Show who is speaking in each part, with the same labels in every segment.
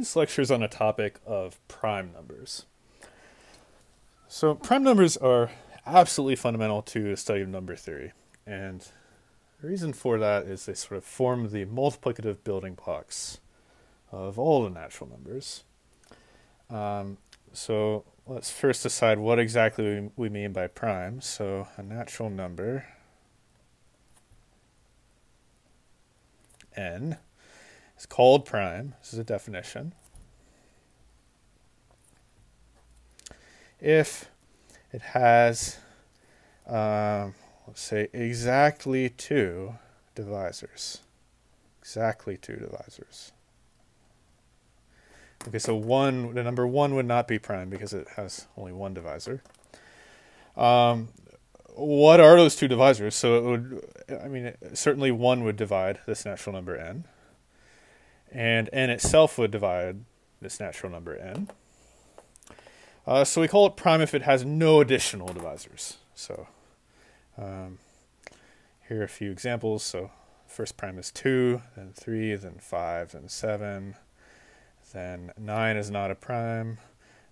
Speaker 1: This lecture is on a topic of prime numbers. So, prime numbers are absolutely fundamental to the study of number theory. And the reason for that is they sort of form the multiplicative building blocks of all the natural numbers. Um, so, let's first decide what exactly we mean by prime. So, a natural number n is called prime. This is a definition. If it has, um, let's say, exactly two divisors. Exactly two divisors. Okay, so one, the number one would not be prime because it has only one divisor. Um, what are those two divisors? So it would, I mean, certainly one would divide this natural number n and n itself would divide this natural number n. Uh, so we call it prime if it has no additional divisors. So um, here are a few examples. So first prime is 2, then 3, then 5, then 7. Then 9 is not a prime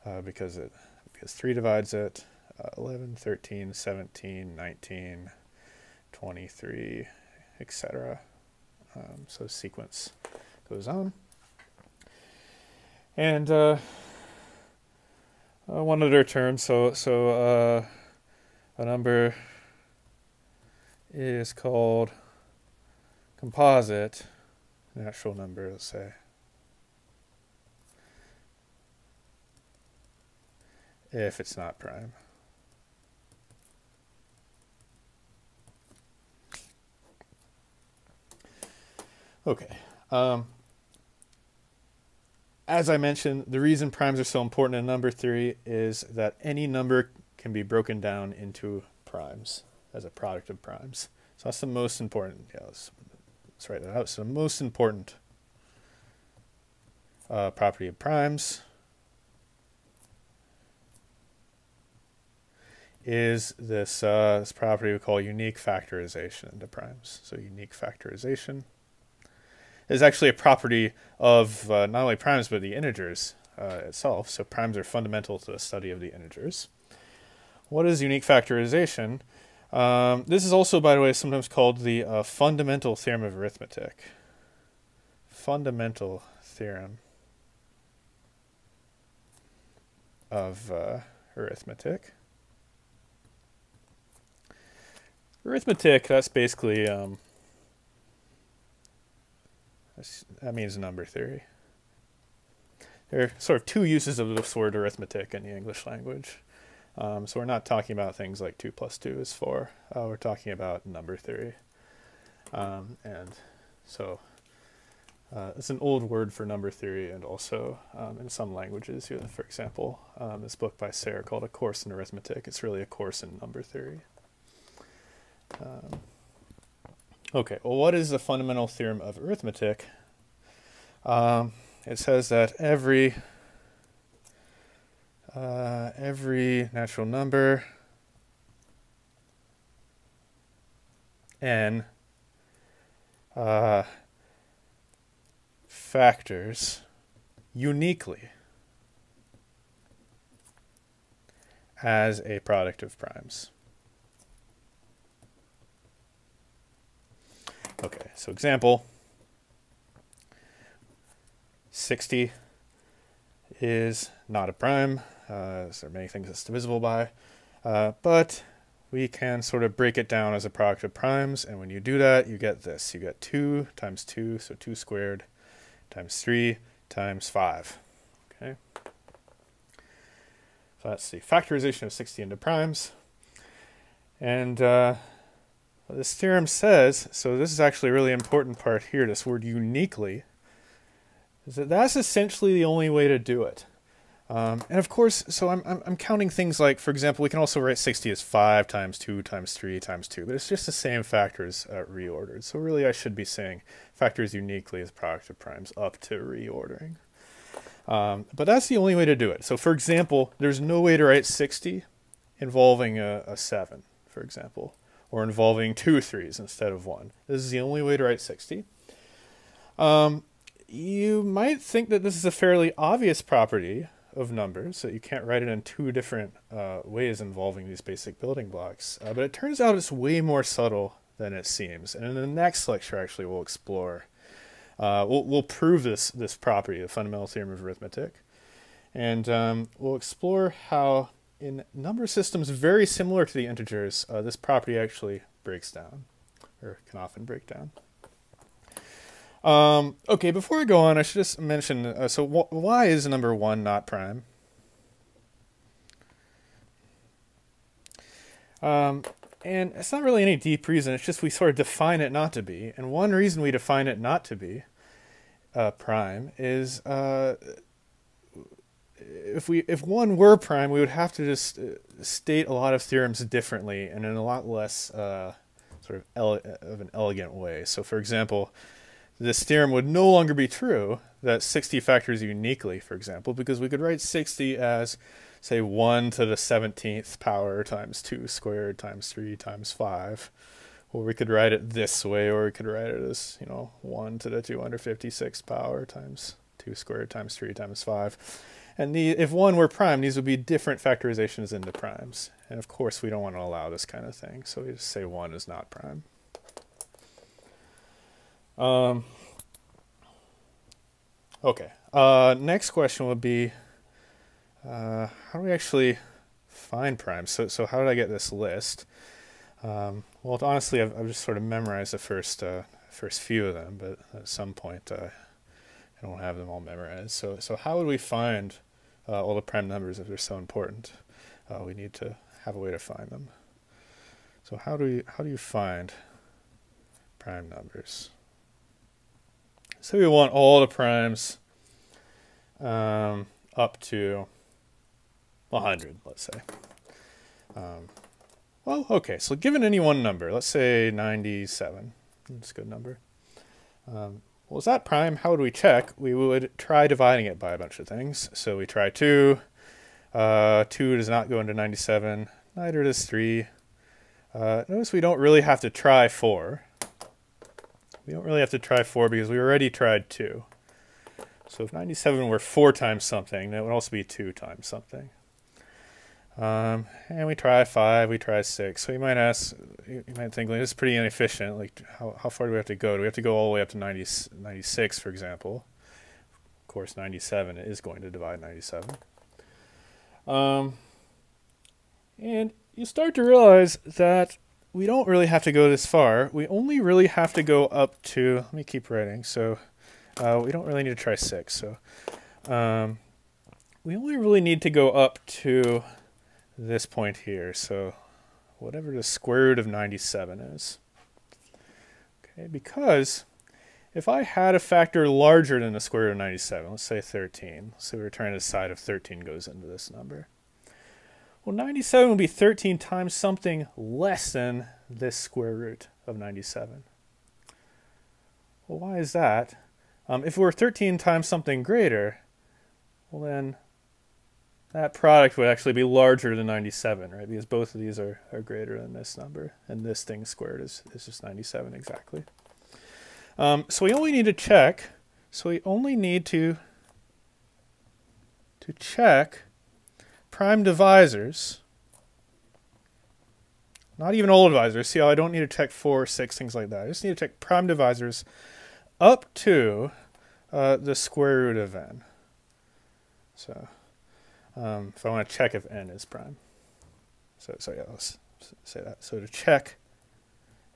Speaker 1: uh, because it because 3 divides it. Uh, 11, 13, 17, 19, 23, etc. Um, so sequence goes on. And uh, uh, one other term, so so uh, a number is called composite natural number, let's say. If it's not prime. Okay. Um, as I mentioned, the reason primes are so important in number theory is that any number can be broken down into primes as a product of primes. So that's the most important. Yeah, let's, let's write that out. So the most important uh, property of primes is this, uh, this property we call unique factorization into primes. So unique factorization is actually a property of uh, not only primes but the integers uh, itself. So primes are fundamental to the study of the integers. What is unique factorization? Um, this is also, by the way, sometimes called the uh, fundamental theorem of arithmetic. Fundamental theorem of uh, arithmetic. Arithmetic, that's basically um, that means number theory. There are sort of two uses of this word arithmetic in the English language. Um, so we're not talking about things like 2 plus 2 is 4. Uh, we're talking about number theory. Um, and so uh, it's an old word for number theory and also um, in some languages. For example, um, this book by Serre called A Course in Arithmetic. It's really a course in number theory. Um, Okay, well, what is the fundamental theorem of arithmetic? Um, it says that every uh, every natural number n uh, factors uniquely as a product of primes. Okay, so example 60 is not a prime. Uh, there are many things it's divisible by. Uh, but we can sort of break it down as a product of primes. And when you do that, you get this. You get 2 times 2, so 2 squared, times 3 times 5. Okay. So that's the factorization of 60 into primes. And uh, what this theorem says, so this is actually a really important part here, this word uniquely, is that that's essentially the only way to do it. Um, and of course, so I'm, I'm, I'm, counting things like, for example, we can also write 60 as 5 times 2 times 3 times 2, but it's just the same factors uh, reordered. So really I should be saying factors uniquely as product of primes up to reordering. Um, but that's the only way to do it. So for example, there's no way to write 60 involving a, a 7, for example or involving two threes instead of one. This is the only way to write 60. Um, you might think that this is a fairly obvious property of numbers, that you can't write it in two different uh, ways involving these basic building blocks. Uh, but it turns out it's way more subtle than it seems. And in the next lecture, actually, we'll explore, uh, we'll, we'll prove this, this property, the fundamental theorem of arithmetic. And um, we'll explore how in number systems very similar to the integers, uh, this property actually breaks down, or can often break down. Um, okay, before I go on, I should just mention, uh, so wh why is number 1 not prime? Um, and it's not really any deep reason, it's just we sort of define it not to be. And one reason we define it not to be uh, prime is uh, if we if one were prime, we would have to just uh, state a lot of theorems differently and in a lot less uh, sort of of an elegant way. So, for example, this theorem would no longer be true that 60 factors uniquely, for example, because we could write 60 as, say, 1 to the 17th power times 2 squared times 3 times 5. Or we could write it this way, or we could write it as, you know, 1 to the 256th power times 2 squared times 3 times 5. And the, if 1 were prime, these would be different factorizations into primes. And of course, we don't want to allow this kind of thing, so we just say 1 is not prime. Um, okay. Uh, next question would be, uh, how do we actually find primes? So, so how did I get this list? Um, well, honestly, I've, I've, just sort of memorized the first uh, first few of them, but at some point uh, I don't have them all memorized. So, so how would we find uh, all the prime numbers if they're so important? Uh, we need to have a way to find them. So, how do you how do you find prime numbers? So we want all the primes um, up to 100, let's say. Um, well, okay, so given any one number, let's say 97, that's a good number. Um, well, is that prime? How would we check? We would try dividing it by a bunch of things. So we try 2. Uh, 2 does not go into 97. Neither does 3. Uh, notice we don't really have to try 4. We don't really have to try 4 because we already tried 2. So if 97 were 4 times something, that would also be 2 times something. Um, and we try 5, we try 6. So you might ask, you might think, like, this is pretty inefficient. Like, how, how far do we have to go? Do we have to go all the way up to 90, 96, for example? Of course, 97 is going to divide 97. Um, and you start to realize that we don't really have to go this far. We only really have to go up to, let me keep writing. So uh, we don't really need to try 6. So um, we only really need to go up to this point here. So whatever the square root of 97 is. Okay, because if I had a factor larger than the square root of 97, let's say 13, let's we're trying to decide if 13 goes into this number. Well, 97 would be 13 times something less than this square root of 97. Well, why is that? Um, if we're 13 times something greater, well then that product would actually be larger than 97, right? Because both of these are, are greater than this number, and this thing squared is, is just 97 exactly. Um, so we only need to check, so we only need to, to check prime divisors, not even all divisors. See how I don't need to check 4, 6, things like that. I just need to check prime divisors up to uh, the square root of n. So um, if I want to check if n is prime. So, yeah, let's say that. So to check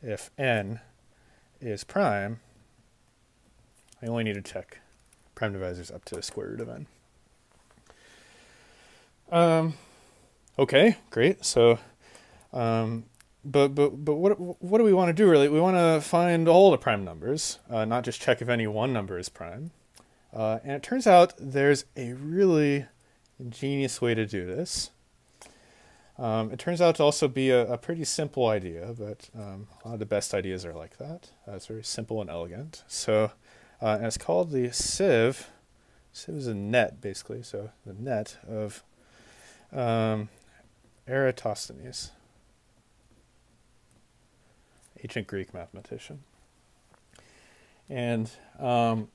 Speaker 1: if n is prime, I only need to check prime divisors up to the square root of n. Um, okay, great. So, um, but but but what what do we want to do really? We want to find all the prime numbers, uh, not just check if any one number is prime. Uh, and it turns out there's a really ingenious way to do this. Um, it turns out to also be a, a pretty simple idea, but um, a lot of the best ideas are like that. Uh, it's very simple and elegant. So, uh, and it's called the sieve. Sieve is a net, basically. So the net of um, Eratosthenes, ancient Greek mathematician. And um,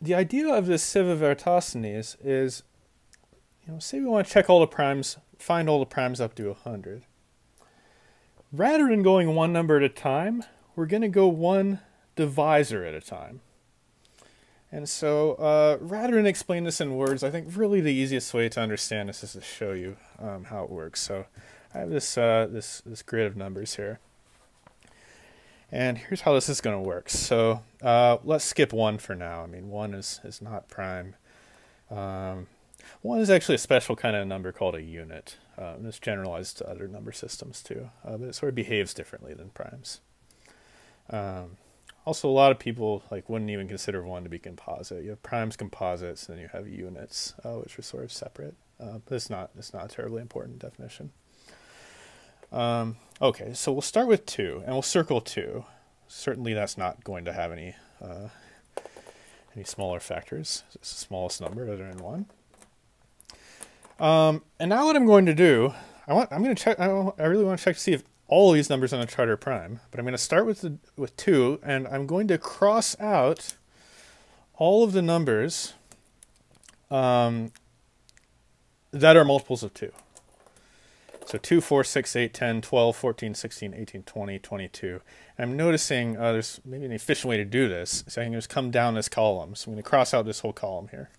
Speaker 1: the idea of this sieve of Eratosthenes is, you know, say we want to check all the primes, find all the primes up to 100. Rather than going one number at a time, we're going to go one divisor at a time. And so, uh, rather than explain this in words, I think really the easiest way to understand this is to show you um, how it works. So, I have this uh, this this grid of numbers here, and here's how this is going to work. So, uh, let's skip one for now. I mean, one is is not prime. Um, one is actually a special kind of number called a unit. Um, it's generalized to other number systems too, uh, but it sort of behaves differently than primes. Um, also, a lot of people like wouldn't even consider one to be composite. You have primes, composites, and then you have units, uh, which are sort of separate. Uh, but it's not it's not a terribly important definition. Um, okay, so we'll start with two, and we'll circle two. Certainly, that's not going to have any uh, any smaller factors. It's the smallest number other than one. Um, and now what I'm going to do, I want I'm going to check. I, I really want to check to see if all these numbers on a chart are prime. But I'm going to start with the, with 2, and I'm going to cross out all of the numbers um, that are multiples of 2. So 2, 4, 6, 8, 10, 12, 14, 16, 18, 20, 22. And I'm noticing uh, there's maybe an efficient way to do this. So I can just come down this column. So I'm going to cross out this whole column here.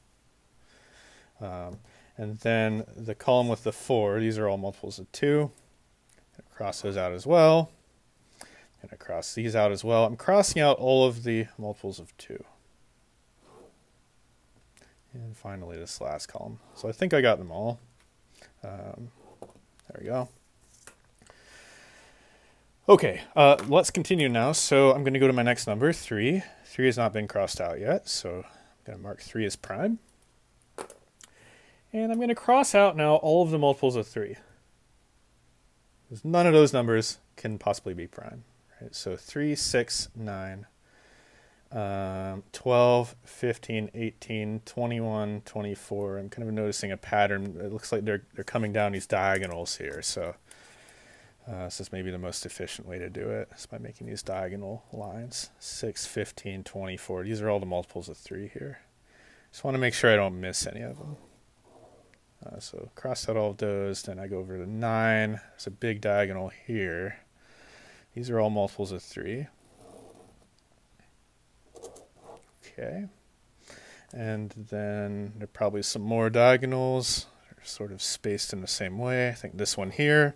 Speaker 1: Um, and then the column with the 4, these are all multiples of 2 cross those out as well. And I'm to cross these out as well. I'm crossing out all of the multiples of 2. And finally this last column. So I think I got them all. Um, there we go. Okay, uh, let's continue now. So I'm going to go to my next number, 3. 3 has not been crossed out yet, so I'm going to mark 3 as prime. And I'm going to cross out now all of the multiples of 3 Because none of those numbers can possibly be prime. Right? So 3, 6, 9, um, 12, 15, 18, 21, 24. I'm kind of noticing a pattern. It looks like they're, they're coming down these diagonals here. So uh, this is maybe the most efficient way to do it is by making these diagonal lines. 6, 15, 24. These are all the multiples of 3 here. Just want to make sure I don't miss any of them. Uh, so cross out all of those, then I go over to 9. There's a big diagonal here. These are all multiples of 3. Okay. And then there are probably some more diagonals. They're sort of spaced in the same way. I think this one here.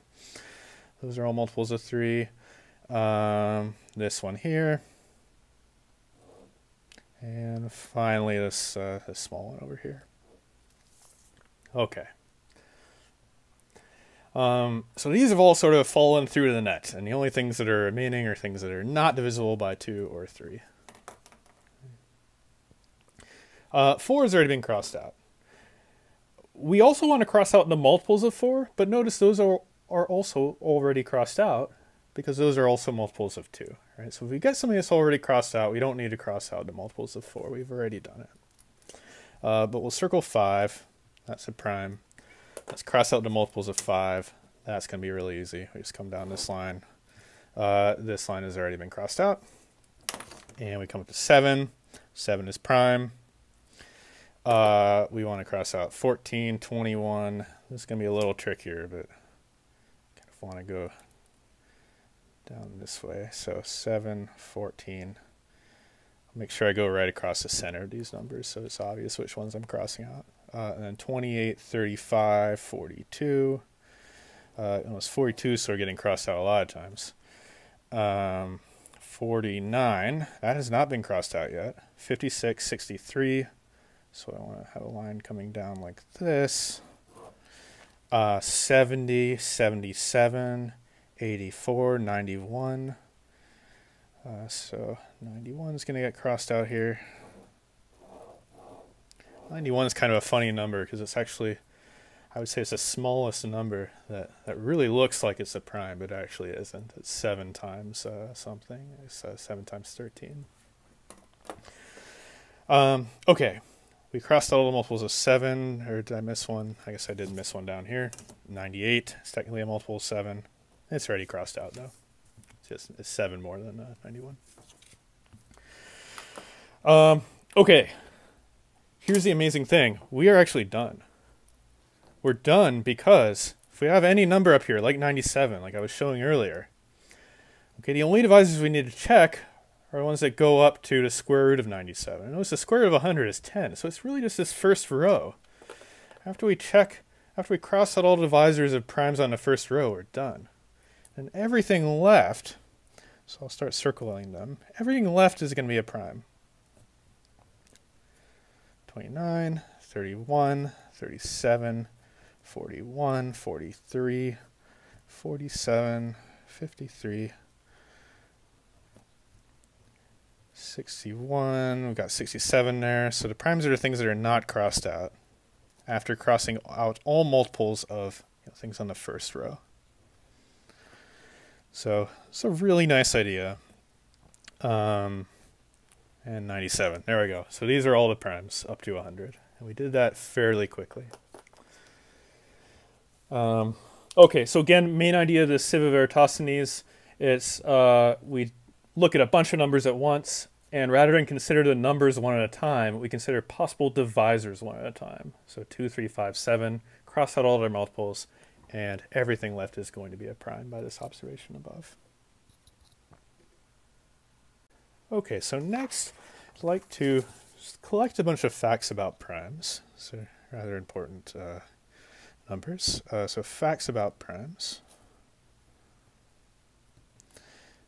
Speaker 1: Those are all multiples of 3. Um, this one here. And finally this, uh, this small one over here. Okay. Um, so these have all sort of fallen through the net, and the only things that are remaining are things that are not divisible by 2 or 3. Uh, 4 has already been crossed out. We also want to cross out the multiples of 4, but notice those are, are also already crossed out because those are also multiples of 2. Right? So if we get something that's already crossed out, we don't need to cross out the multiples of 4. We've already done it. Uh, but we'll circle 5 that's a prime. Let's cross out the multiples of 5. That's going to be really easy. We just come down this line. Uh, this line has already been crossed out. And we come up to 7. 7 is prime. Uh, we want to cross out 14, 21. This is going to be a little trickier, but kind of want to go down this way. So 7, 14. I'll make sure I go right across the center of these numbers so it's obvious which ones I'm crossing out. Uh, and then 28, 35, 42. Uh, it was 42, so we're getting crossed out a lot of times. Um, 49, that has not been crossed out yet. 56, 63. So I want to have a line coming down like this. Uh, 70, 77, 84, 91. Uh, so 91 is going to get crossed out here. 91 is kind of a funny number because it's actually, I would say it's the smallest number that, that really looks like it's a prime, but actually isn't. It's 7 times uh, something. It's uh, 7 times 13. Um, okay, we crossed out all the multiples of 7, or did I miss one? I guess I did miss one down here. 98 It's technically a multiple of 7. It's already crossed out, though. It's just it's 7 more than uh, 91. Um, okay, here's the amazing thing. We are actually done. We're done because if we have any number up here, like 97, like I was showing earlier, okay, the only divisors we need to check are the ones that go up to the square root of 97. Notice the square root of 100 is 10, so it's really just this first row. After we check, after we cross out all the divisors of primes on the first row, we're done. And everything left, so I'll start circling them, everything left is going to be a prime. 29, 31, 37, 41, 43, 47, 53, 61, we've got 67 there. So the primes are the things that are not crossed out after crossing out all multiples of you know, things on the first row. So it's a really nice idea. Um, and 97. There we go. So these are all the primes up to 100. And we did that fairly quickly. Um, okay, so again, main idea of the sieve of Eratosthenes, is uh, we look at a bunch of numbers at once, and rather than consider the numbers one at a time, we consider possible divisors one at a time. So 2, 3, 5, 7, cross out all their multiples, and everything left is going to be a prime by this observation above. Okay, so next, I'd like to collect a bunch of facts about primes. So rather important uh, numbers. Uh, so facts about primes.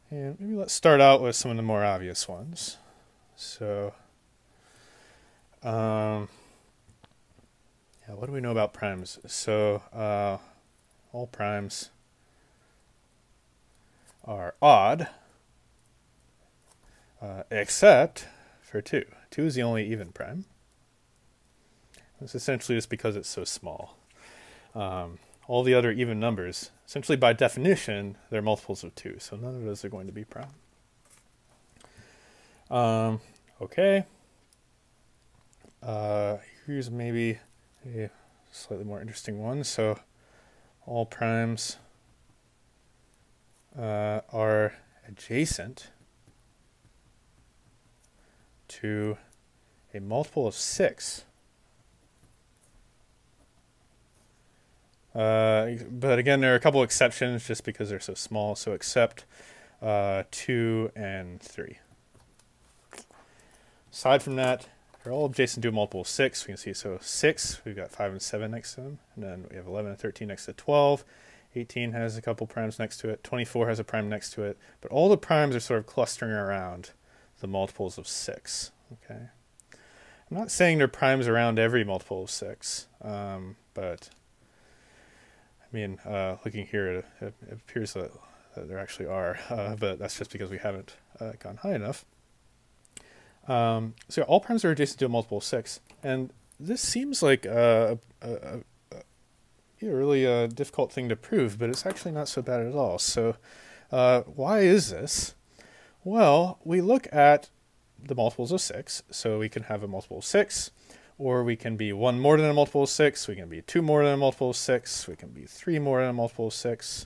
Speaker 1: And maybe let's start out with some of the more obvious ones. So, um, yeah, what do we know about primes? So, uh, all primes are odd, uh, except for 2. 2 is the only even prime. It's essentially just because it's so small. Um, all the other even numbers, essentially by definition, they're multiples of 2, so none of those are going to be prime. Um, okay. Uh, here's maybe a slightly more interesting one. So all primes uh, are adjacent to a multiple of 6 Uh, but again, there are a couple exceptions just because they're so small. So except uh, 2 and 3. Aside from that, they're all adjacent to a multiple of 6. We can see so 6, we've got 5 and 7 next to them. And then we have 11 and 13 next to 12. 18 has a couple primes next to it. 24 has a prime next to it. But all the primes are sort of clustering around the multiples of 6. Okay. I'm not saying they're primes around every multiple of 6, um, but I mean, uh, looking here, it, it appears that, that, there actually are, uh, but that's just because we haven't uh, gone high enough. Um, so all primes are adjacent to a multiple of 6, and this seems like a, a, a, a really uh, difficult thing to prove, but it's actually not so bad at all. So uh, why is this? Well, we look at the multiples of 6, so we can have a multiple of 6, or we can be 1 more than a multiple of 6, we can be 2 more than a multiple of 6, we can be 3 more than a multiple of 6,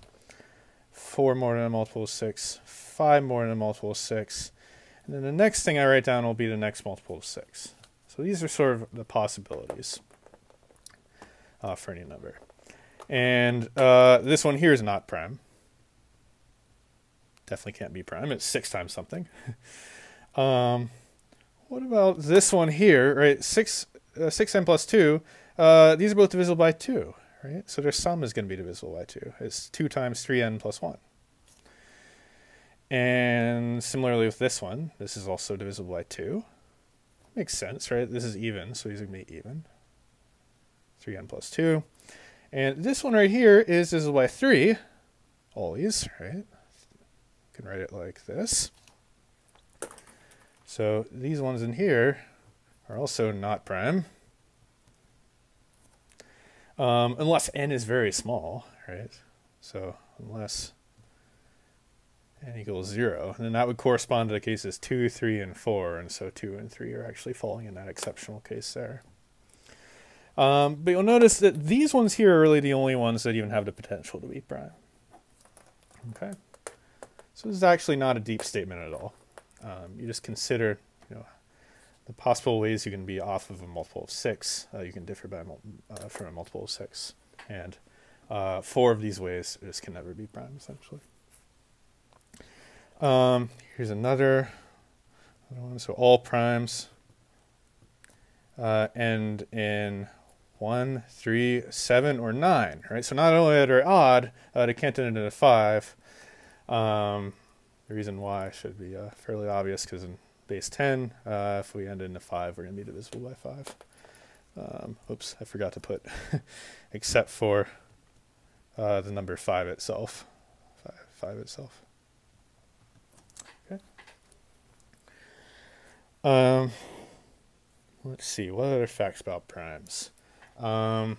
Speaker 1: 4 more than a multiple of 6, 5 more than a multiple of 6, and then the next thing I write down will be the next multiple of 6. So these are sort of the possibilities uh, for any number. And uh, this one here is not prime. Definitely can't be prime. It's 6 times something. um, what about this one here, right? 6 uh, 6n plus 2, uh, these are both divisible by 2, right? So their sum is going to be divisible by 2. It's 2 times 3n plus 1. And similarly with this one, this is also divisible by 2. Makes sense, right? This is even, so these are going to be even. 3n plus 2. And this one right here is divisible by 3, always, right? Can write it like this. So these ones in here are also not prime. Um, unless n is very small, right? So unless n equals 0, and then that would correspond to the cases 2, 3, and 4, and so 2 and 3 are actually falling in that exceptional case there. Um, but you'll notice that these ones here are really the only ones that even have the potential to be prime. Okay, so this is actually not a deep statement at all. Um, you just consider, you know, the possible ways you can be off of a multiple of six, uh, you can differ by uh, from a multiple of six, and uh, four of these ways just can never be prime essentially. Um, here's another one. So all primes uh, end in one, three, seven, or nine. Right. So not only are they odd, uh, they can't end in a five. Um, the reason why should be uh, fairly obvious because in base 10, uh, if we end in a 5, we're going to be divisible by 5. Um, oops, I forgot to put except for uh, the number 5 itself. 5, five itself. Okay. Um, let's see, what other facts about primes? Um,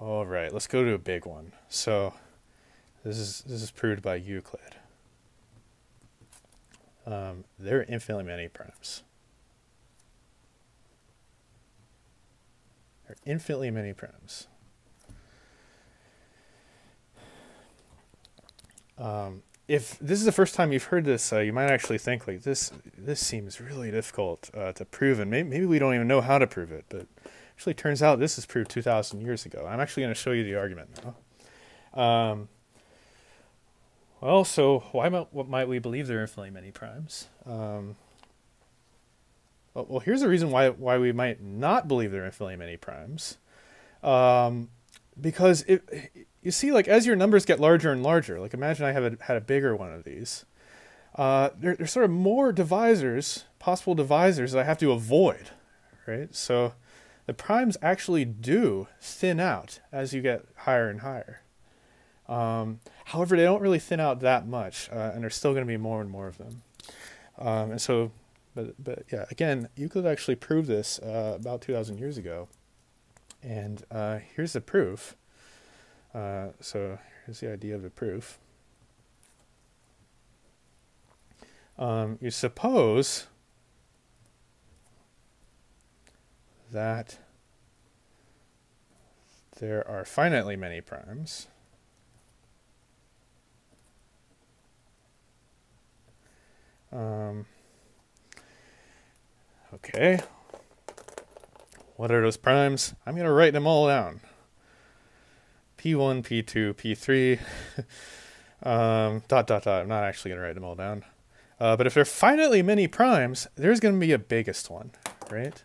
Speaker 1: all right, let's go to a big one. So this is this is proved by Euclid. Um, there are infinitely many primes. There are infinitely many primes. Um, if this is the first time you've heard this, uh, you might actually think like this. This seems really difficult uh, to prove, and maybe, maybe we don't even know how to prove it. But actually, turns out this is proved two thousand years ago. I'm actually going to show you the argument now. Um, well, so why might, what might we believe there are infinitely many primes? Um, well, here's a reason why why we might not believe there are infinitely many primes. Um, because it, you see, like as your numbers get larger and larger, like imagine I have a, had a bigger one of these. Uh, there, there's sort of more divisors, possible divisors that I have to avoid, right? So the primes actually do thin out as you get higher and higher. Um, however, they don't really thin out that much, uh, and there's still going to be more and more of them. Um, and so, but but yeah, again, Euclid actually proved this uh, about 2,000 years ago. And uh, here's the proof. Uh, so here's the idea of the proof. Um, you suppose that there are finitely many primes Um, okay. What are those primes? I'm going to write them all down. P1, P2, P3, um, dot, dot, dot. I'm not actually going to write them all down. Uh, but if there are finitely many primes, there's going to be a biggest one, right?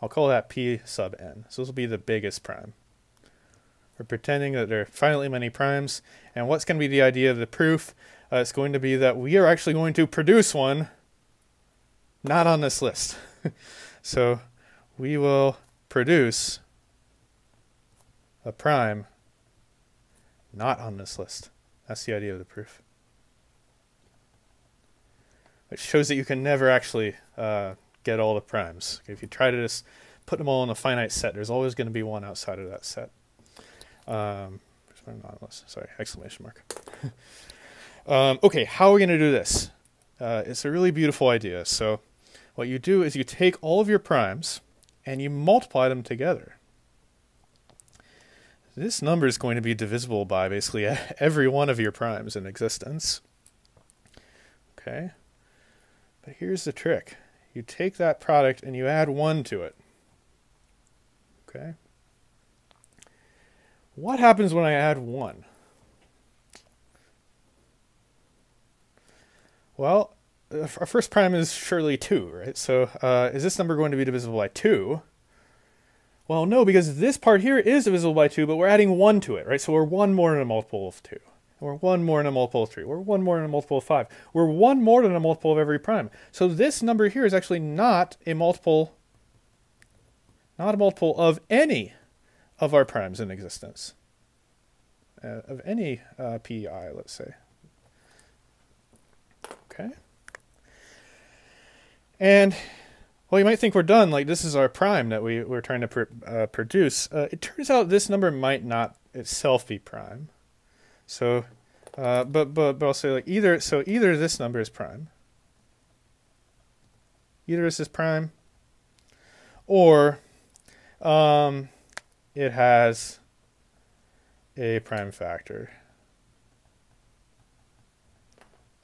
Speaker 1: I'll call that P sub n. So this will be the biggest prime. We're pretending that there are finitely many primes. And what's going to be the idea of the proof? Uh, it's going to be that we are actually going to produce one not on this list. so we will produce a prime not on this list. That's the idea of the proof. It shows that you can never actually uh, get all the primes. If you try to just put them all in a finite set, there's always going to be one outside of that set. Um, sorry, exclamation mark. Um, okay, how are we going to do this? Uh, it's a really beautiful idea. So what you do is you take all of your primes and you multiply them together. This number is going to be divisible by basically every one of your primes in existence. Okay, but here's the trick. You take that product and you add 1 to it. Okay. What happens when I add 1? Well, our first prime is surely 2, right? So uh, is this number going to be divisible by 2? Well, no, because this part here is divisible by 2, but we're adding 1 to it, right? So we're 1 more than a multiple of 2. We're 1 more than a multiple of 3. We're 1 more than a multiple of 5. We're 1 more than a multiple of every prime. So this number here is actually not a multiple, not a multiple of any of our primes in existence. Uh, of any uh, pi, let's say. Okay. And well, you might think we're done. Like this is our prime that we we're trying to pr uh, produce. Uh, it turns out this number might not itself be prime. So, uh, but but but I'll say like either so either this number is prime. Either this is prime, or um, it has a prime factor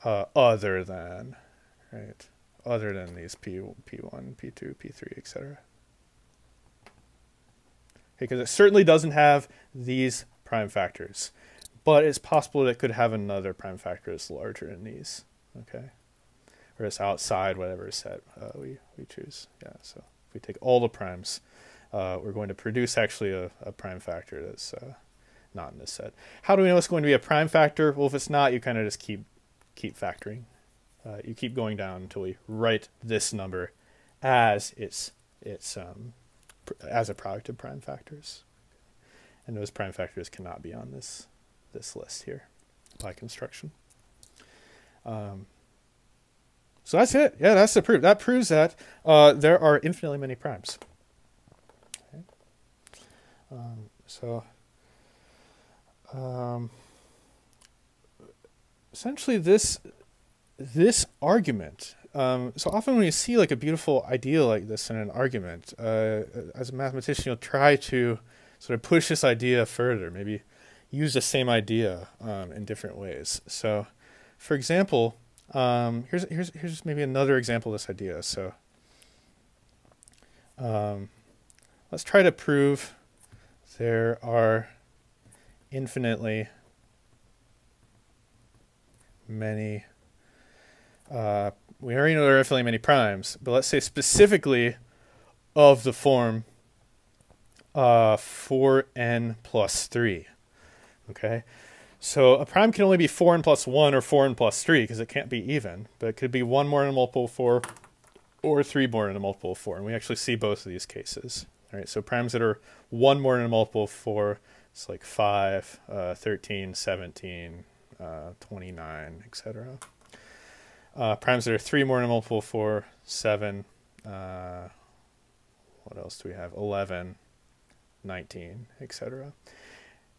Speaker 1: uh, other than, right? other than these P, P1, P2, P3, etc. Because it certainly doesn't have these prime factors, but it's possible that it could have another prime factor that's larger than these. Okay, or it's outside whatever set uh, we we choose. Yeah, so if we take all the primes, uh, we're going to produce actually a, a prime factor that's uh, not in this set. How do we know it's going to be a prime factor? Well, if it's not, you kind of just keep keep factoring. Uh, you keep going down until we write this number as its its um, as a product of prime factors, and those prime factors cannot be on this this list here by construction. Um, so that's it. Yeah, that's the proof. That proves that uh, there are infinitely many primes. Okay. Um, so um, essentially this this argument. Um, so often when you see like a beautiful idea like this in an argument, uh, as a mathematician, you'll try to sort of push this idea further. Maybe use the same idea um, in different ways. So, for example, um, here's here's here's maybe another example of this idea. So, um, let's try to prove there are infinitely many. Uh, we already know there are infinitely many primes, but let's say specifically of the form uh, 4n plus 3. Okay, so a prime can only be 4n plus 1 or 4n plus 3 because it can't be even, but it could be 1 more than a multiple of 4 or 3 more than a multiple of 4, and we actually see both of these cases. All right, so primes that are 1 more than a multiple of 4 it's like 5, uh, 13, 17, uh, 29, etc. Uh, primes that are 3 more than a multiple of 4, 7, uh, what else do we have? 11, 19, etc.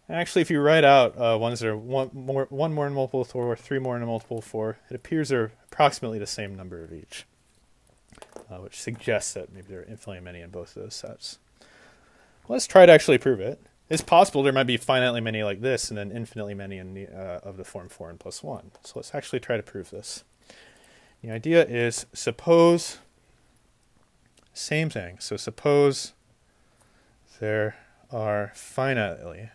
Speaker 1: Actually, if you write out uh, ones that are one more, one more in multiple of 4, three more in a multiple of 4, it appears they're approximately the same number of each, uh, which suggests that maybe there are infinitely many in both of those sets. Let's try to actually prove it. It's possible there might be finitely many like this and then infinitely many in the, uh, of the form 4 and plus 1. So let's actually try to prove this. The idea is suppose, same thing. So suppose there are finitely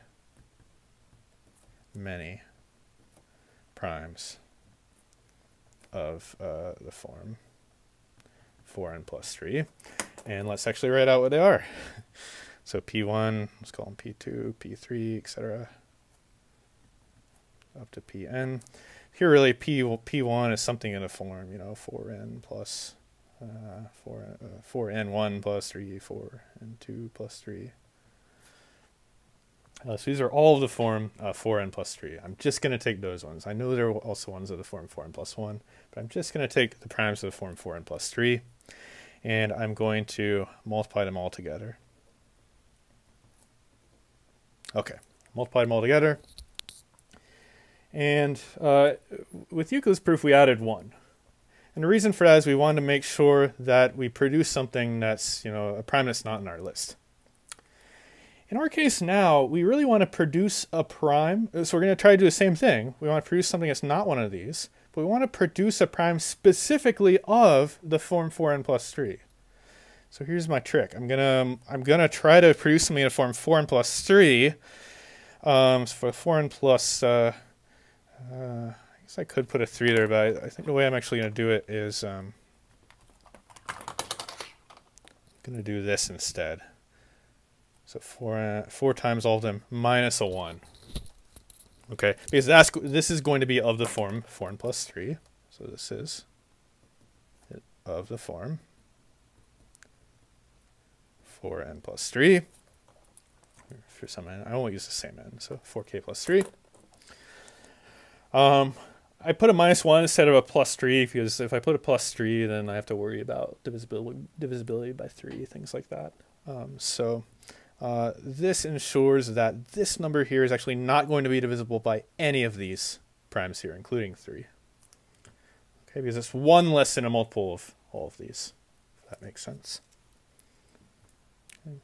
Speaker 1: many primes of uh, the form 4n plus 3. And let's actually write out what they are. So P1, let's call them P2, P3, etc. Up to Pn. Here really P, P1 is something in a form, you know, 4n plus uh, 4, uh, 4n1 plus 3, 4 and 2 plus 3. Uh, so these are all of the form uh, 4n plus 3. I'm just going to take those ones. I know there are also ones of the form 4n plus 1, but I'm just going to take the primes of the form 4n plus 3, and I'm going to multiply them all together. Okay, multiply them all together. And uh, with Euclid's proof, we added 1. And the reason for that is we wanted to make sure that we produce something that's, you know, a prime that's not in our list. In our case now, we really want to produce a prime. So we're going to try to do the same thing. We want to produce something that's not one of these. But we want to produce a prime specifically of the form 4n plus 3. So here's my trick. I'm gonna I'm gonna try to produce something in a form four n plus three. Um, so for four n plus, uh, uh, I guess I could put a three there, but I, I think the way I'm actually gonna do it is um, I'm gonna do this instead. So four uh, four times all of them minus a one. Okay, because that's this is going to be of the form four n plus three. So this is of the form 4n plus 3. For some n, I won't use the same n, so 4k plus 3. Um, I put a minus 1 instead of a plus 3 because if I put a plus 3, then I have to worry about divisibility, divisibility by 3, things like that. Um, so uh, this ensures that this number here is actually not going to be divisible by any of these primes here, including 3. Okay, because it's 1 less than a multiple of all of these, if that makes sense.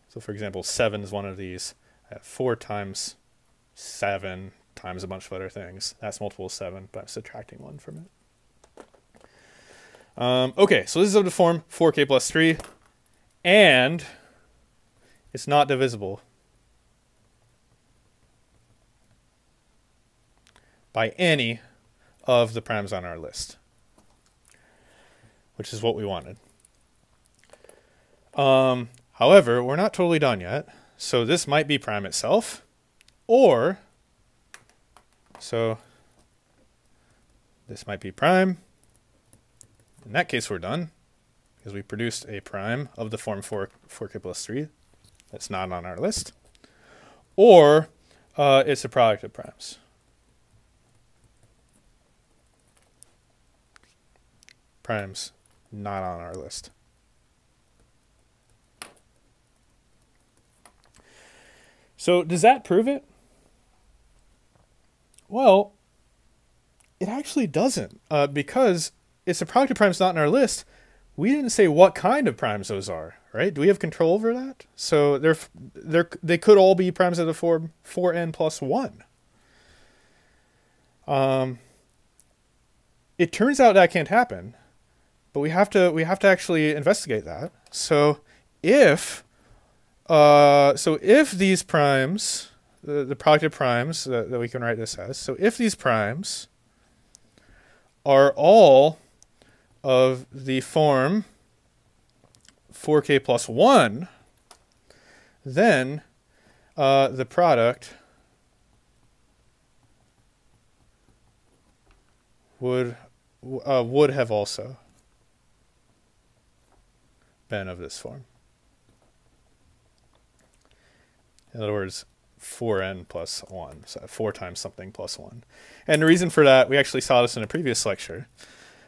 Speaker 1: So for example, 7 is one of these. I have 4 times 7 times a bunch of other things. That's multiple of 7, but I'm subtracting 1 from it. Um, okay, so this is of the form 4k plus 3, and it's not divisible by any of the primes on our list, which is what we wanted. Um, however, we're not totally done yet, so this might be prime itself, or, so this might be prime. In that case, we're done, because we produced a prime of the form 4, 4k plus 3 that's not on our list, or uh, it's a product of primes. Primes not on our list. So does that prove it? Well, it actually doesn't, uh, because it's a product of primes not in our list. We didn't say what kind of primes those are, right? Do we have control over that? So they're, they're, they could all be primes of the form 4n plus 1. Um, it turns out that can't happen, but we have to we have to actually investigate that. So if uh, so if these primes, the, the product of primes that, that we can write this as, so if these primes are all of the form 4k plus 1, then uh, the product would uh, would have also been of this form. In other words, 4n plus 1, so 4 times something plus 1. And the reason for that, we actually saw this in a previous lecture.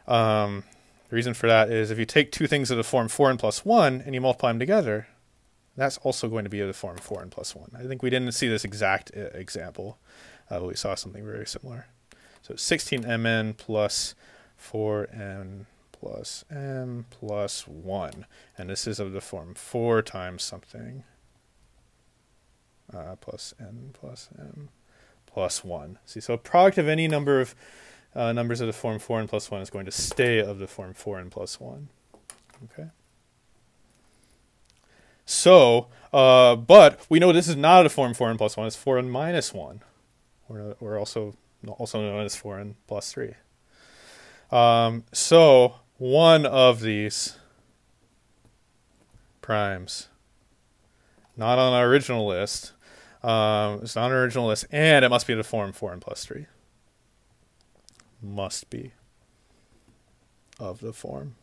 Speaker 1: Um, the reason for that is if you take two things of the form 4n plus 1 and you multiply them together, that's also going to be of the form 4n plus 1. I think we didn't see this exact uh, example, uh, but we saw something very similar. So 16mn plus 4n plus m plus 1. And this is of the form 4 times something uh, plus n plus m plus 1. See, so a product of any number of uh, numbers of the form 4n plus 1 is going to stay of the form 4n plus 1. Okay. So, uh, but we know this is not a form 4n plus 1, it's 4n minus 1. We're, we're also, also known as 4n plus 3. Um, so, one of these primes, not on our original list, um, it's not an original list, and it must be the form 4 and plus 3. Must be of the form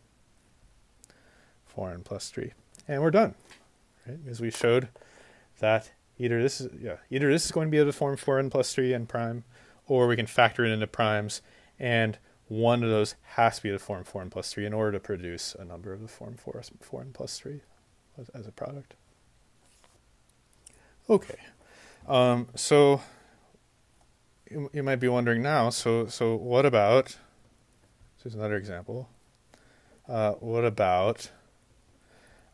Speaker 1: 4 and plus 3. And we're done. Right? Because we showed that either this is yeah, either this is going to be of the form 4 and plus 3 and prime, or we can factor it into primes, and one of those has to be the form 4 and plus 3 in order to produce a number of the form 4, 4 and plus 3 as, as a product. Okay. Um, so you, you might be wondering now. So so what about? Here's another example. Uh, what about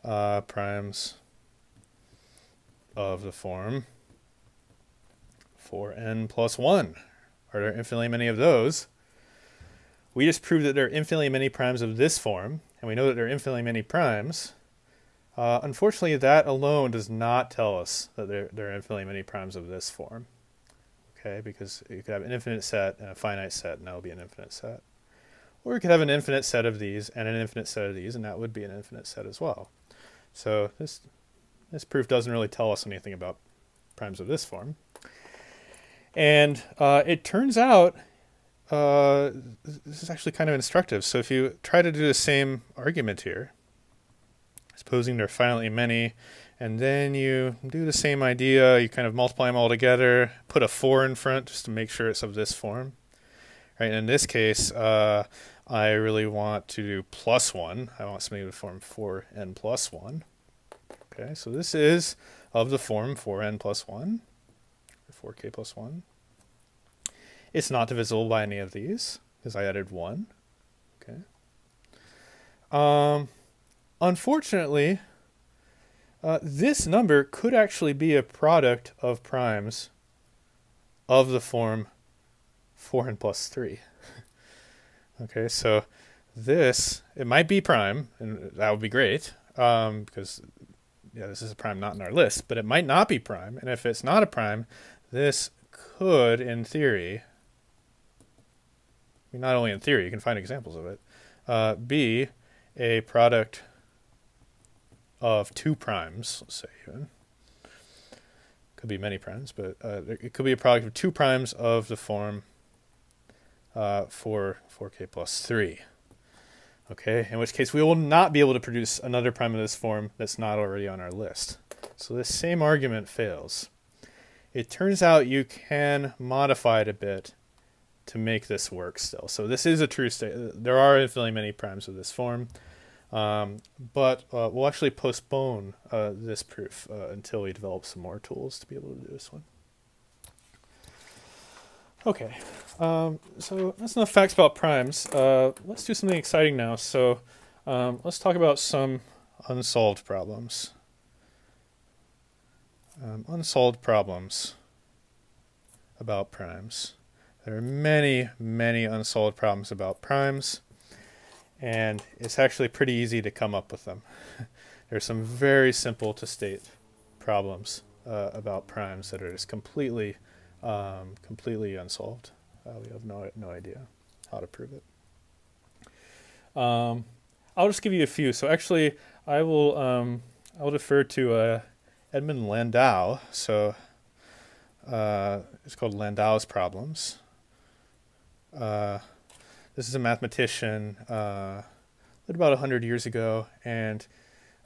Speaker 1: uh, primes of the form 4n plus 1? Are there infinitely many of those? We just proved that there are infinitely many primes of this form, and we know that there are infinitely many primes uh, unfortunately, that alone does not tell us that there, there are infinitely many primes of this form. Okay, because you could have an infinite set and a finite set, and that would be an infinite set. Or you could have an infinite set of these and an infinite set of these, and that would be an infinite set as well. So this this proof doesn't really tell us anything about primes of this form. And uh, it turns out uh, this is actually kind of instructive. So if you try to do the same argument here, supposing there are finitely many, and then you do the same idea, you kind of multiply them all together, put a 4 in front just to make sure it's of this form. Right, and in this case, uh, I really want to do plus 1. I want something to form 4n plus 1. Okay, so this is of the form 4n plus 1, or 4k plus 1. It's not divisible by any of these, because I added 1. Okay. Um, Unfortunately, uh, this number could actually be a product of primes of the form 4n plus 3. okay, so this it might be prime, and that would be great um, because yeah, this is a prime not in our list, but it might not be prime. And if it's not a prime, this could, in theory, not only in theory, you can find examples of it, uh, be a product of two primes, let's say even. Could be many primes, but uh, it could be a product of two primes of the form uh, 4, 4k plus 3. Okay, in which case we will not be able to produce another prime of this form that's not already on our list. So this same argument fails. It turns out you can modify it a bit to make this work still. So this is a true state. There are infinitely many primes of this form, um, but uh, we'll actually postpone uh, this proof uh, until we develop some more tools to be able to do this one. Okay, um, so that's enough facts about primes. Uh, let's do something exciting now. So um, let's talk about some unsolved problems. Um, unsolved problems about primes. There are many, many unsolved problems about primes, and it's actually pretty easy to come up with them. There's some very simple to state problems uh, about primes that are just completely um, completely unsolved. Uh, we have no no idea how to prove it. Um, I'll just give you a few. So actually, I will um, I will defer to uh, Edmund Landau. So uh, it's called Landau's problems. This is a mathematician uh, lived about hundred years ago, and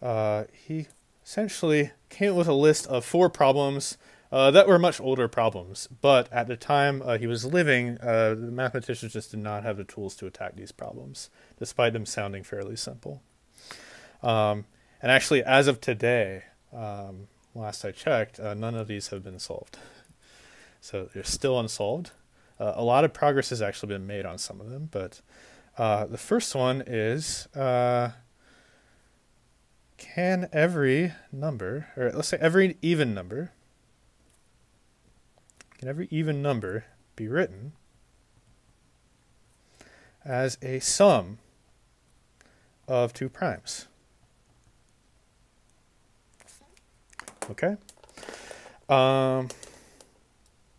Speaker 1: uh, he essentially came up with a list of four problems uh, that were much older problems. But at the time uh, he was living, uh, the mathematicians just did not have the tools to attack these problems, despite them sounding fairly simple. Um, and actually, as of today, um, last I checked, uh, none of these have been solved. So they're still unsolved. Uh, a lot of progress has actually been made on some of them, but uh, the first one is can every number, or let's say every even number, can every even number be written as a sum of two primes? Okay. Um,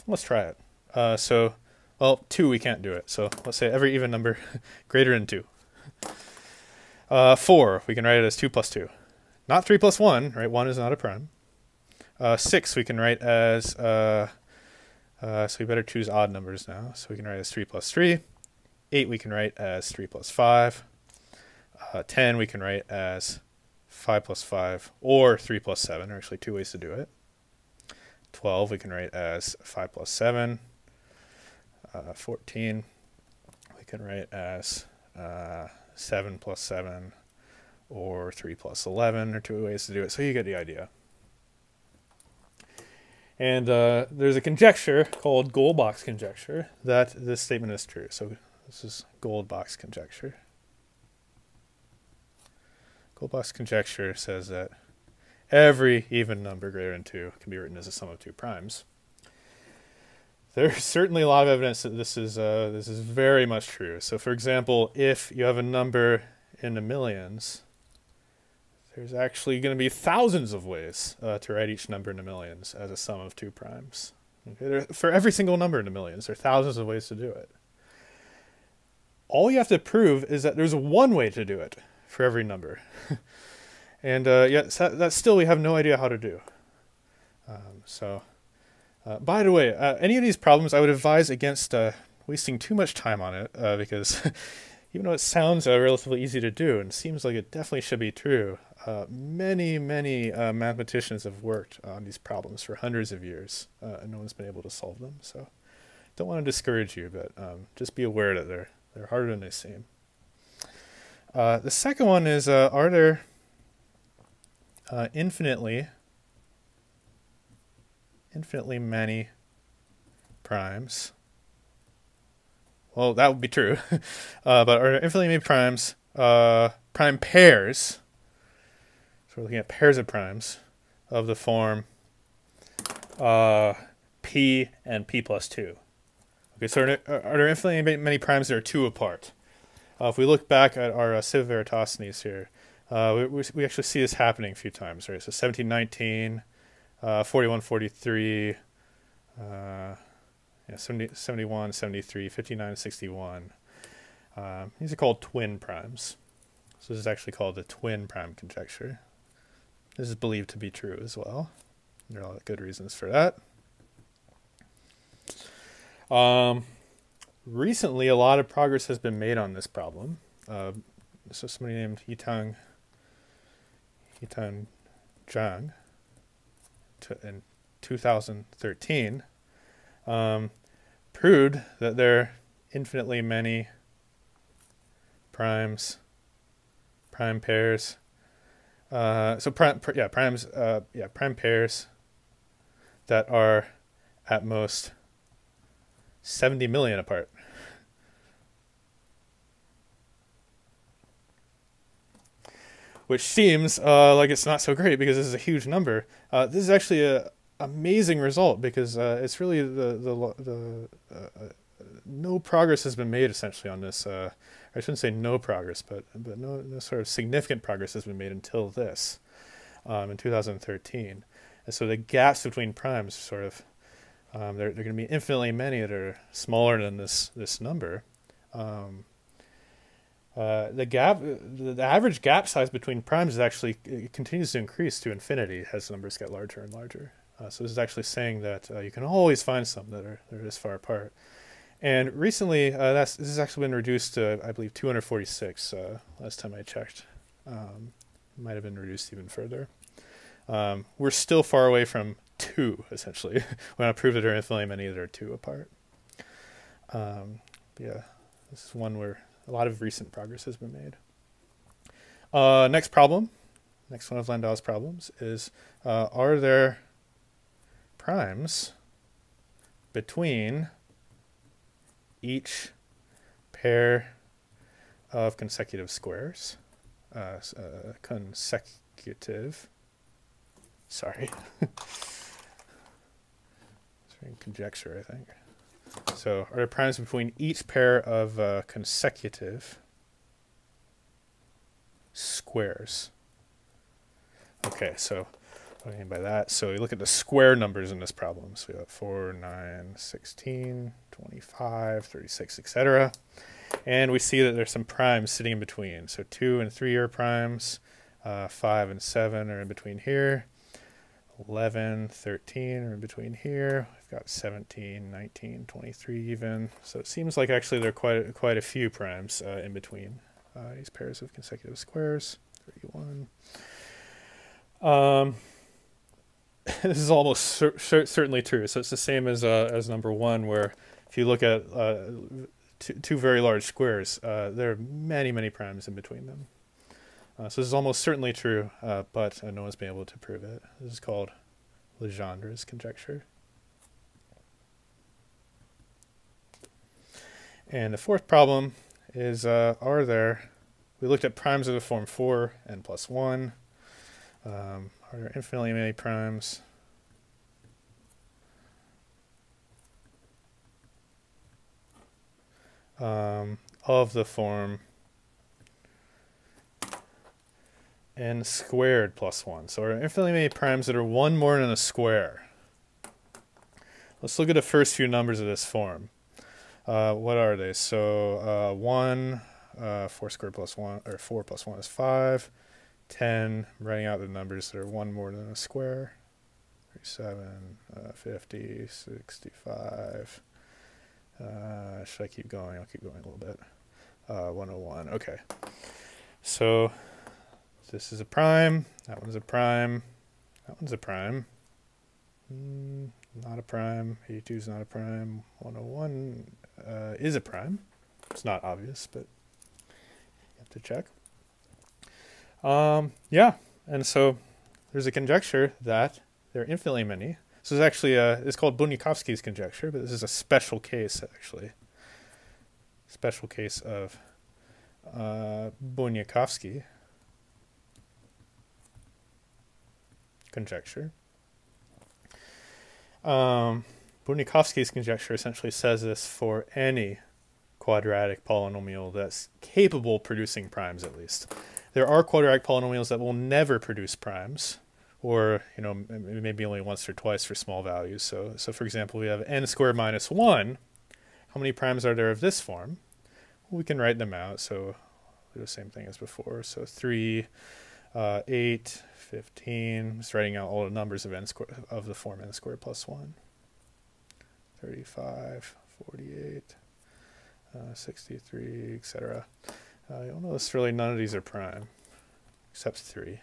Speaker 1: let's try it. Uh, so, well, 2 we can't do it. So let's say every even number greater than 2. Uh, 4, we can write it as 2 plus 2. Not 3 plus 1, right? 1 is not a prime. Uh, 6 we can write as uh, uh, so we better choose odd numbers now. So we can write as 3 plus 3. 8 we can write as 3 plus 5. Uh, 10 we can write as 5 plus 5 or 3 plus 7. There are actually two ways to do it. 12 we can write as 5 plus 7. Uh, 14 we can write as uh, 7 plus 7 or 3 plus 11 or two ways to do it. So you get the idea. And uh, there's a conjecture called Goldbach's conjecture that this statement is true. So this is Goldbach's conjecture. Goldbach's conjecture says that every even number greater than 2 can be written as a sum of two primes. There's certainly a lot of evidence that this is uh, this is very much true. So, for example, if you have a number in the millions, there's actually going to be thousands of ways uh, to write each number in the millions as a sum of two primes. Okay, there, for every single number in the millions, there are thousands of ways to do it. All you have to prove is that there's one way to do it for every number. and uh, yet, that still we have no idea how to do. Um, so, uh, by the way, uh, any of these problems, I would advise against uh, wasting too much time on it uh, because even though it sounds uh, relatively easy to do and seems like it definitely should be true, uh, many, many mathematicians have worked on these problems for hundreds of years, and no one's been able to solve them. So, don't want to discourage you, but um, just be aware that they're they're harder than they seem. The second one is: Are there infinitely, infinitely many primes? Well, that would be true. uh, but are infinitely many primes, uh, prime pairs? So we're looking at pairs of primes of the form uh, p and p plus 2. Okay, so are there, are there infinitely many primes that are 2 apart? uh, if we look back at our uh, Sieve of Eratosthenes here, uh, we, we actually see this happening a few times, right? So 1719, uh, 4143, uh, yeah, 70, 71, 73, 59, 61. Um, these are called twin primes. So this is actually called the twin prime conjecture. This is believed to be true as well. There are a lot of good reasons for that. Um, recently, a lot of progress has been made on this problem. Uh, so somebody named Yitang Yitang Zhang in 2013 um, proved that there are infinitely many primes, prime pairs. Uh, so prime, yeah, primes, uh, yeah, prime pairs that are at most 70 million apart. Which seems uh, like it's not so great because this is a huge number. Uh, this is actually a amazing result because uh, it's really the the, the uh, uh, no progress has been made essentially on this. Uh, I shouldn't say no progress, but but no, no sort of significant progress has been made until this um, in 2013. And so the gaps between primes sort of um, they're, they're going to be infinitely many that are smaller than this this number. Um, uh, the gap, the, the, average gap size between primes is actually continues to increase to infinity as numbers get larger and larger. Uh, so this is actually saying that uh, you can always find some that are that are this far apart. And recently, uh, this has actually been reduced to I believe 246. Uh, last time I checked, um, might have been reduced even further. Um, we're still far away from two, essentially. want to prove that there are infinitely many that are two apart. Um, yeah, this is one where a lot of recent progress has been made. Uh, next problem, next one of Landau's problems is, uh, are there primes between each pair of consecutive squares, uh, uh consecutive Sorry. it's conjecture, I think. So are there primes between each pair of uh, consecutive squares? Okay, so what do I mean by that? So we look at the square numbers in this problem. So we have 4, 9, 16, 25, 36, etc. And we see that there's some primes sitting in between. So 2 and 3 are primes. Uh, 5 and 7 are in between here. 11, 13 are in between here. We've got 17, 19, 23 even. So it seems like actually there are quite, quite a few primes uh, in between uh, these pairs of consecutive squares. 31. Um, this is almost cer certainly true. So it's the same as, uh, as number one, where if you look at uh, two, two very large squares, uh, there are many, many primes in between them. Uh, so this is almost certainly true, uh, but uh, no one's been able to prove it. This is called Legendre's conjecture. And the fourth problem is, uh, are there, we looked at primes of the form 4 n plus 1. Um, are there infinitely many primes? Um, of the form n squared plus 1. So we're infinitely many primes that are 1 more than a square. Let's look at the first few numbers of this form. Uh, what are they? So uh, 1, uh, 4 squared plus 1, or 4 plus 1 is 5. 10, I'm writing out the numbers that are 1 more than a square. 37, uh, 50, 65. Uh, should I keep going? I'll keep going a little bit. Uh, 101, okay. So this is a prime. That one's a prime. That one's a prime. Mm, not a prime. 82 is not a prime. 101 uh, is a prime. It's not obvious, but you have to check. Um, yeah, and so there's a conjecture that there are infinitely many. This is actually a, it's called Bunyakovsky's conjecture, but this is a special case, actually. Special case of uh, Bunyakovsky. Conjecture. Um, conjecture essentially says this for any quadratic polynomial that's capable of producing primes at least. There are quadratic polynomials that will never produce primes, or you know maybe only once or twice for small values. So so for example, we have n squared minus one. How many primes are there of this form? Well, we can write them out. So do the same thing as before. So three, uh, eight, 15. Just writing out all the numbers of n squared of the form n squared plus one. 35, 48, uh, 63, etc. Uh, you'll notice really none of these are prime, except 3.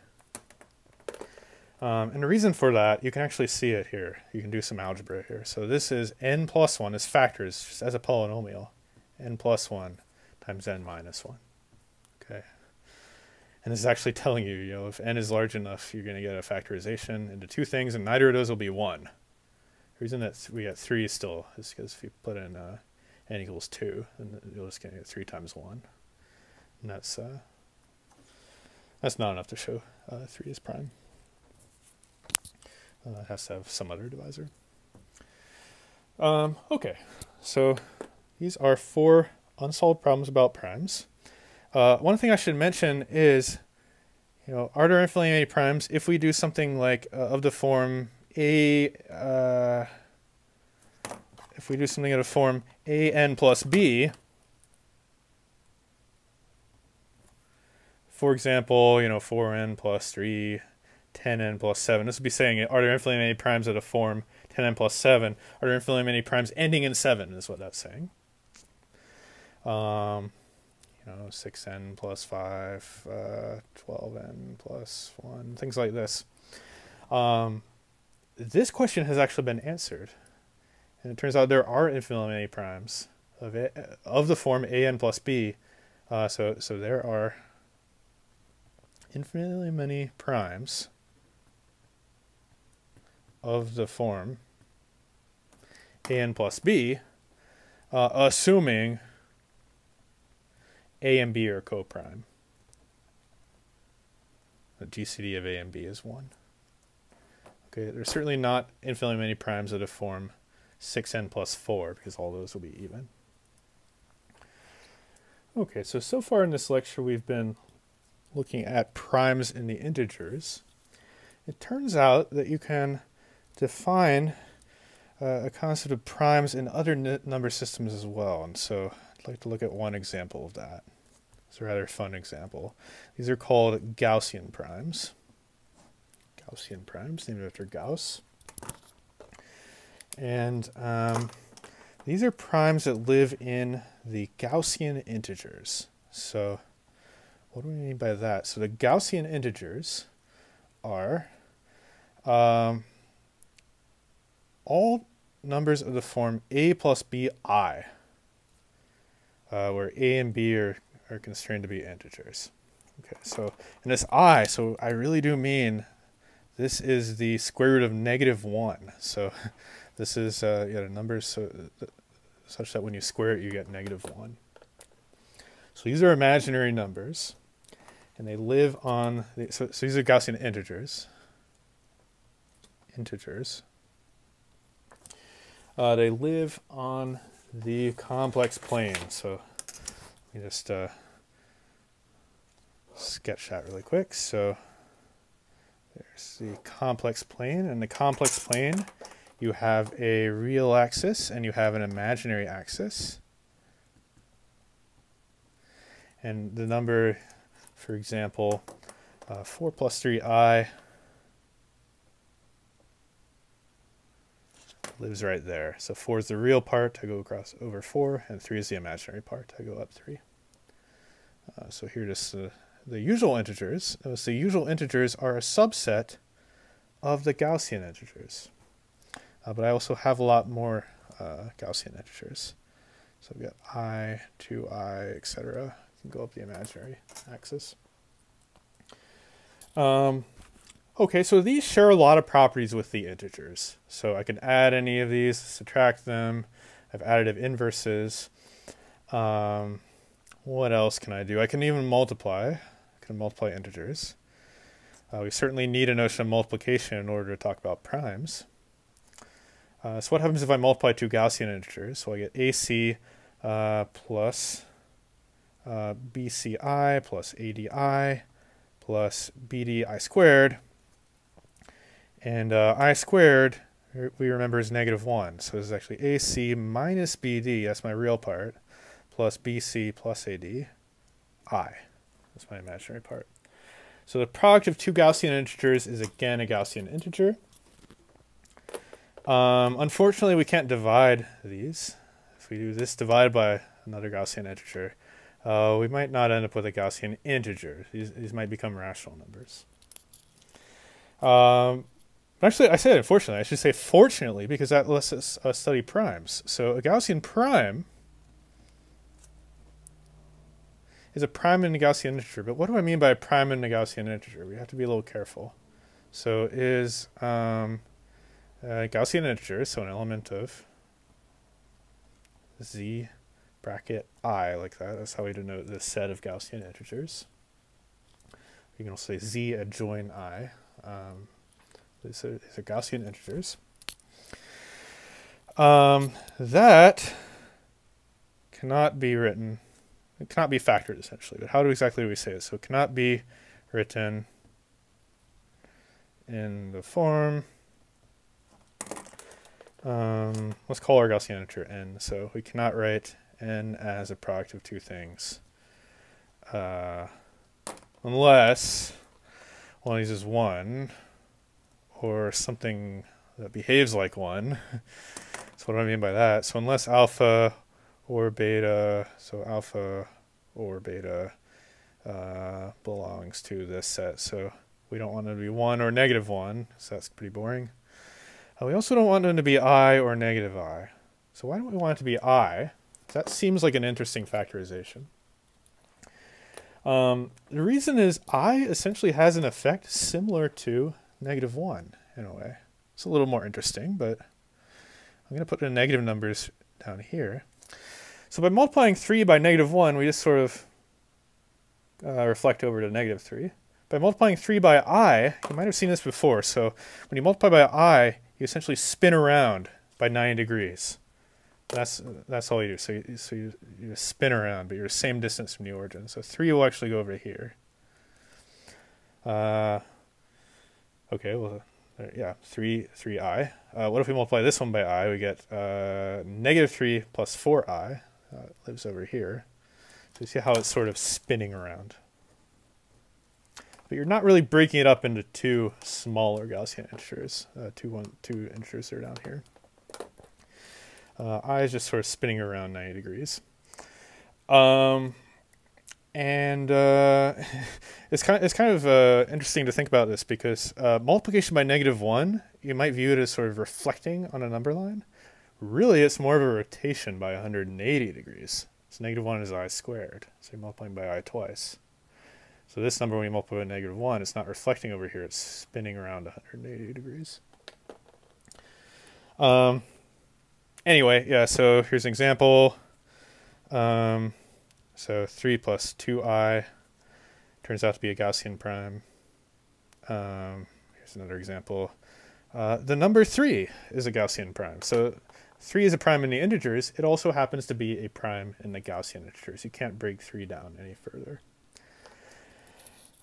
Speaker 1: Um, and the reason for that, you can actually see it here. You can do some algebra here. So this is n plus 1 as factors, as a polynomial. n plus 1 times n minus 1. And this is actually telling you, you know, if n is large enough, you're going to get a factorization into two things, and neither of those will be 1. The reason that we got 3 still is because if you put in uh, n equals 2, then you'll just going to get 3 times 1. And that's, uh, that's not enough to show uh, 3 is prime. Uh, it has to have some other divisor. Um, okay, so these are four unsolved problems about primes. Uh, one thing I should mention is, you know, are there infinitely many primes if we do something like uh, of the form a, uh, if we do something of the form a n plus b, for example, you know, 4n plus 3, 10n plus 7. This would be saying, are there infinitely many primes of the form 10n plus 7? Are there infinitely many primes ending in 7 is what that's saying. Um, know, 6n plus 5, uh, 12n plus 1, things like this. Um, this question has actually been answered. And it turns out there are infinitely many primes of, a, of the form an plus b. Uh, so, so there are infinitely many primes of the form an plus b, uh, assuming a and b are coprime. The GCD of a and b is 1. Okay, there's certainly not infinitely many primes of the form 6n plus 4, because all those will be even. Okay, so so far in this lecture we've been looking at primes in the integers, it turns out that you can define uh, a concept of primes in other number systems as well. And so I'd like to look at one example of that. It's a rather fun example. These are called Gaussian primes. Gaussian primes, named after Gauss. And um, these are primes that live in the Gaussian integers. So what do we mean by that? So the Gaussian integers are um, all numbers of the form a plus bi, uh, where a and b are, are constrained to be integers. Okay, so and this i, so I really do mean this is the square root of negative 1. So this is uh, yeah, numbers so, such that when you square it, you get negative 1. So these are imaginary numbers and they live on, the, so, so these are Gaussian integers, integers. Uh, they live on the complex plane. So let me just uh, sketch that really quick. So there's the complex plane. And the complex plane, you have a real axis and you have an imaginary axis. And the number for example, uh, 4 plus 3i lives right there. So 4 is the real part, I go across over 4, and 3 is the imaginary part, I go up 3. Uh, so here just uh, the usual integers. Uh, the usual integers are a subset of the Gaussian integers. Uh, but I also have a lot more uh, Gaussian integers. So have got i, 2i, etc can go up the imaginary axis. Um, okay, so these share a lot of properties with the integers. So I can add any of these, subtract them. I have additive inverses. Um, what else can I do? I can even multiply. I can multiply integers. Uh, we certainly need a notion of multiplication in order to talk about primes. Uh, so what happens if I multiply two Gaussian integers? So I get AC uh, plus uh, BCI plus ADI plus BDI squared. And uh, I squared, we remember, is negative 1. So this is actually AC minus BD, that's my real part, plus BC plus AD, I. That's my imaginary part. So the product of two Gaussian integers is again a Gaussian integer. Um, unfortunately, we can't divide these. If we do this divided by another Gaussian integer, uh, we might not end up with a Gaussian integer. These, these might become rational numbers. Um, actually, I said unfortunately. I should say fortunately, because that lets us uh, study primes. So a Gaussian prime is a prime in a Gaussian integer. But what do I mean by a prime in a Gaussian integer? We have to be a little careful. So is um, a Gaussian integer, so an element of z bracket i like that. That's how we denote the set of Gaussian integers. You can also say z adjoin i. Um, these, are, these are Gaussian integers. Um, that cannot be written it cannot be factored essentially, but how do exactly do we say it? So it cannot be written in the form. Um, let's call our Gaussian integer n. So we cannot write n as a product of two things, uh, unless one of these is one, or something that behaves like one. so what do I mean by that. So unless alpha or beta, so alpha or beta uh, belongs to this set. So we don't want them to be 1 or negative 1, so that's pretty boring. Uh, we also don't want them to be i or negative i. So why don't we want it to be i? That seems like an interesting factorization. Um, the reason is i essentially has an effect similar to negative 1 in a way. It's a little more interesting, but I'm going to put the negative numbers down here. So by multiplying 3 by negative 1, we just sort of uh, reflect over to negative 3. By multiplying 3 by i, you might have seen this before. So when you multiply by i, you essentially spin around by 9 degrees. That's that's all you do. So you, so you, you spin around, but you're the same distance from the origin. So 3 will actually go over here. Uh, okay, well, uh, yeah, 3, 3i. Uh, what if we multiply this one by i? We get uh, negative 3 plus 4i uh, lives over here. So you see how it's sort of spinning around. But you're not really breaking it up into two smaller Gaussian integers, two, one, two integers are down here. Uh, I is just sort of spinning around 90 degrees. Um, and uh, it's kind of, it's kind of uh, interesting to think about this because uh, multiplication by negative 1, you might view it as sort of reflecting on a number line. Really, it's more of a rotation by 180 degrees. So negative 1 is i squared. So you're multiplying by i twice. So this number, when you multiply by negative 1, it's not reflecting over here. It's spinning around 180 degrees. Um, anyway, yeah, so here's an example. Um, so 3 plus 2i turns out to be a Gaussian prime. Um, here's another example. Uh, the number 3 is a Gaussian prime. So 3 is a prime in the integers. It also happens to be a prime in the Gaussian integers. You can't break 3 down any further.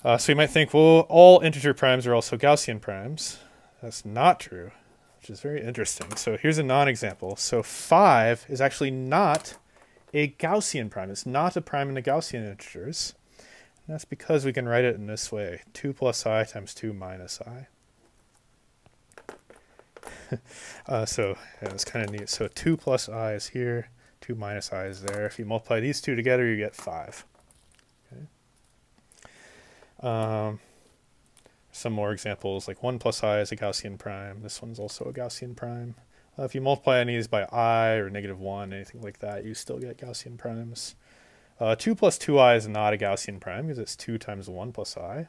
Speaker 1: Uh, so you might think, well, all integer primes are also Gaussian primes. That's not true, which is very interesting. So here's a non-example. So 5 is actually not a Gaussian prime. It's not a prime in the Gaussian integers. And that's because we can write it in this way. 2 plus i times 2 minus i. uh, so yeah, it's kind of neat. So 2 plus i is here, 2 minus i is there. If you multiply these two together, you get 5. Okay. Um, some more examples, like 1 plus i is a Gaussian prime. This one's also a Gaussian prime. Uh, if you multiply any of these by i or negative 1, anything like that, you still get Gaussian primes. Uh, 2 plus 2i is not a Gaussian prime because it's 2 times 1 plus i.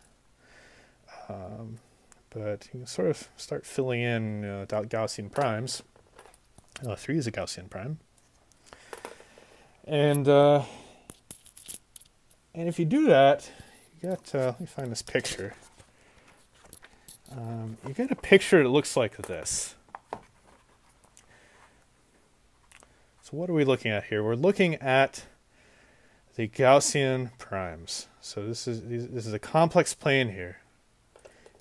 Speaker 1: Um, but you can sort of start filling in uh, Gaussian primes. Uh, 3 is a Gaussian prime. And uh, and if you do that, you get, uh, let me find this picture. Um, you get a picture that looks like this. So what are we looking at here? We're looking at the Gaussian primes. So this is this is a complex plane here,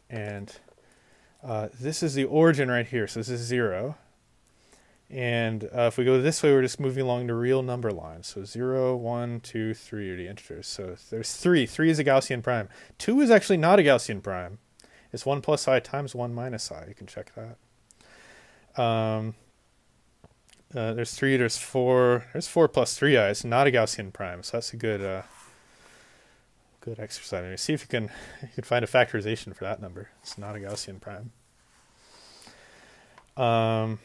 Speaker 1: and uh, this is the origin right here. So this is zero. And uh, if we go this way, we're just moving along the real number line. So 0, 1, 2, 3 are the integers. So there's 3. 3 is a Gaussian prime. 2 is actually not a Gaussian prime. It's 1 plus i times 1 minus i. You can check that. Um, uh, there's 3, there's 4. There's 4 plus 3i. It's not a Gaussian prime. So that's a good uh, good exercise. I mean, see if you can, you can find a factorization for that number. It's not a Gaussian prime. Um,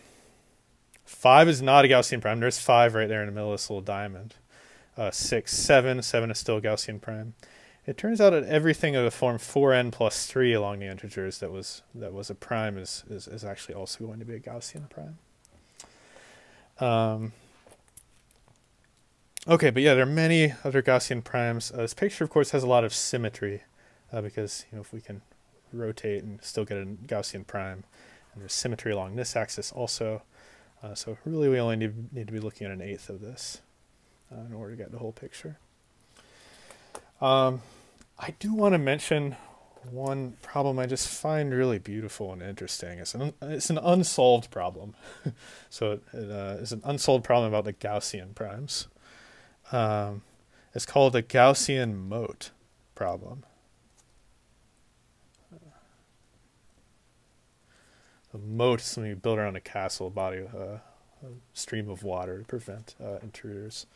Speaker 1: Five is not a Gaussian prime. There's five right there in the middle of this little diamond. Uh, six, seven, seven is still a Gaussian prime. It turns out that everything of the form 4n plus 3 along the integers that was that was a prime is, is, is actually also going to be a Gaussian prime. Um, okay, but yeah, there are many other Gaussian primes. Uh, this picture, of course, has a lot of symmetry uh, because you know if we can rotate and still get a Gaussian prime, and there's symmetry along this axis also. Uh, so really we only need, need to be looking at an eighth of this uh, in order to get the whole picture. Um, I do want to mention one problem I just find really beautiful and interesting. It's an, it's an unsolved problem. so it, it uh, an unsolved problem about the Gaussian primes. Um, it's called the Gaussian moat problem. a moat is something you build around a castle, a body, uh, a stream of water to prevent uh, intruders.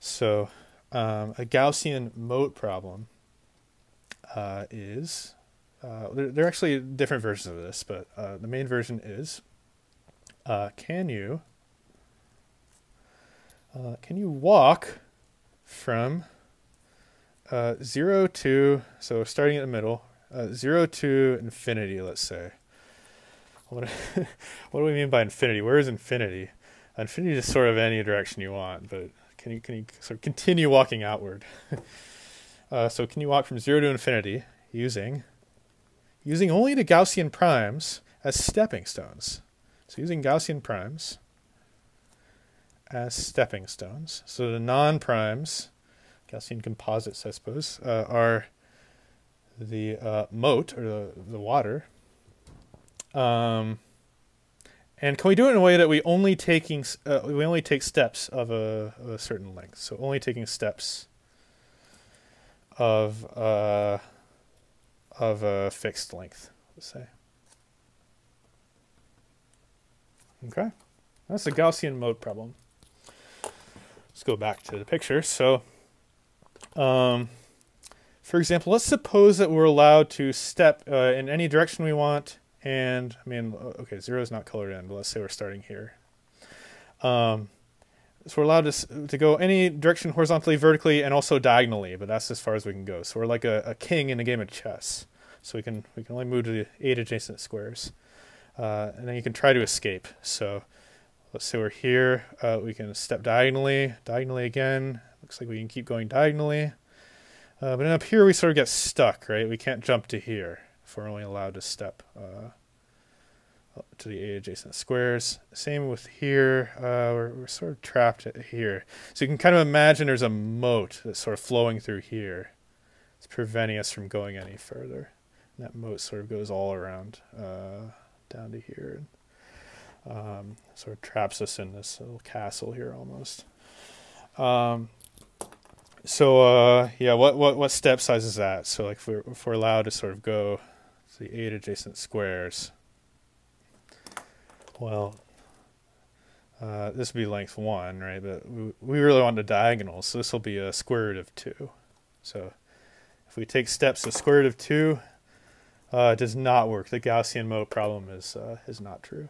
Speaker 1: So um, a Gaussian moat problem uh, is uh, there, there, are actually different versions of this, but uh, the main version is uh, can you can you walk from zero to so starting in the middle zero to infinity, let's say. What, what do we mean by infinity? Where is infinity? Infinity is sort of any direction you want, but can you can you sort of continue walking outward? uh, so can you walk from zero to infinity using using only the Gaussian primes as stepping stones? So using Gaussian primes as stepping stones. So the non-primes, Gaussian composites, I suppose, uh, are the uh, moat or the, the water um, and can we do it in a way that we only taking uh, we only take steps of a, of a, certain length? So only taking steps of uh, of a fixed length, let's say. Okay, that's the Gaussian moat problem. Let's go back to the picture. So, um, for example, let's suppose that we're allowed to step uh, in any direction we want and I mean, okay, zero is not colored in, but let's say we're starting here. Um, so we're allowed to, to go any direction horizontally, vertically, and also diagonally, but that's as far as we can go. So we're like a, a king in a game of chess. So we can we can only move to the eight adjacent squares, uh, and then you can try to escape. So let's say we're here, uh, we can step diagonally, diagonally again. Looks like we can keep going diagonally. Uh, but up here we sort of get stuck, right? We can't jump to here if we're only allowed to step uh, to the adjacent squares. Same with here, uh, we're, we're sort of trapped here. So you can kind of imagine there's a moat that's sort of flowing through here. It's preventing us from going any further. And that moat sort of goes all around uh, down to here. And, um, sort of traps us in this little castle here almost. Um, so uh, yeah, what, what what step size is that? So like if we're, if we're allowed to sort of go to the eight adjacent squares. Well, uh, this would be length 1, right? But we, we really want the diagonal, so this will be a square root of 2. So if we take steps to square root of 2, uh, does not work. The Gaussian moat problem is, uh, is not true.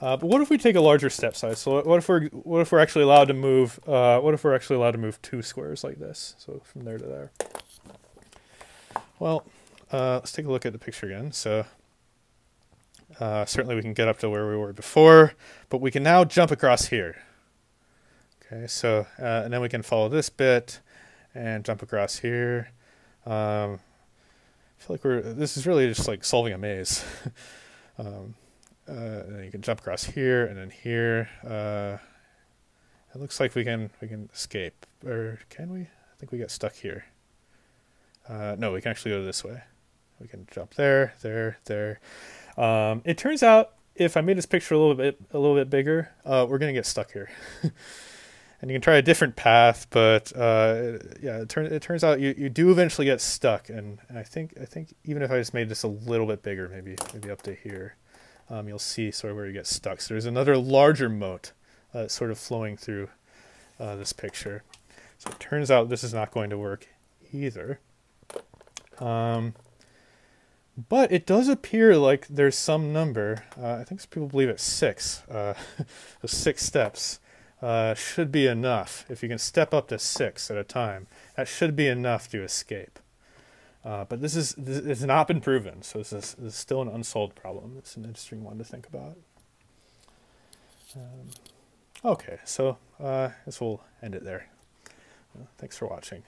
Speaker 1: Uh, but what if we take a larger step size? So what if we're what if we're actually allowed to move? Uh, what if we're actually allowed to move two squares like this? So from there to there. Well, uh, let's take a look at the picture again. So uh, certainly we can get up to where we were before, but we can now jump across here. Okay, so uh, and then we can follow this bit and jump across here. Um, I feel like we're this is really just like solving a maze. um, uh, and then you can jump across here and then here. Uh, it looks like we can we can escape, or can we? I think we get stuck here. Uh, no, we can actually go this way. We can jump there, there, there. Um, it turns out if I made this picture a little bit a little bit bigger, uh, we're gonna get stuck here. and you can try a different path, but uh, yeah, it, turn, it turns out you, you do eventually get stuck. And, and I think I think even if I just made this a little bit bigger, maybe maybe up to here, um, you'll see sort of where you get stuck. So there's another larger moat uh, sort of flowing through uh, this picture. So it turns out this is not going to work either. Um, but it does appear like there's some number. Uh, I think some people believe it's six. Uh, six steps uh, should be enough. If you can step up to six at a time, that should be enough to escape. Uh, but this is this has not been proven, so this is, this is still an unsolved problem. It's an interesting one to think about. Um, okay, so uh, I guess we'll end it there. thanks for watching.